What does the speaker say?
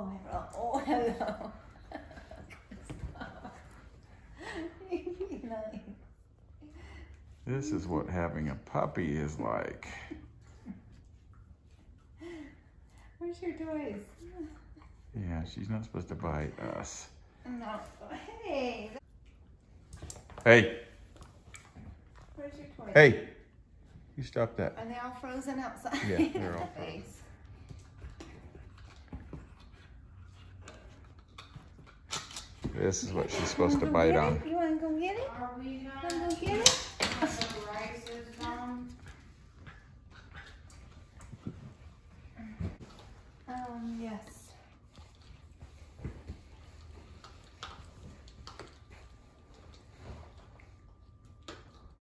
Oh, hello. Oh, hello. This is what having a puppy is like. Where's your toys? Yeah, she's not supposed to bite us. No. Hey. Hey, Where's your toys? hey, you stop that. Are they all frozen outside? Yeah, they're all frozen. This is what she's supposed to bite on. You wanna go get it? Are we Wanna gonna go get it? have the rices on? Um, yes.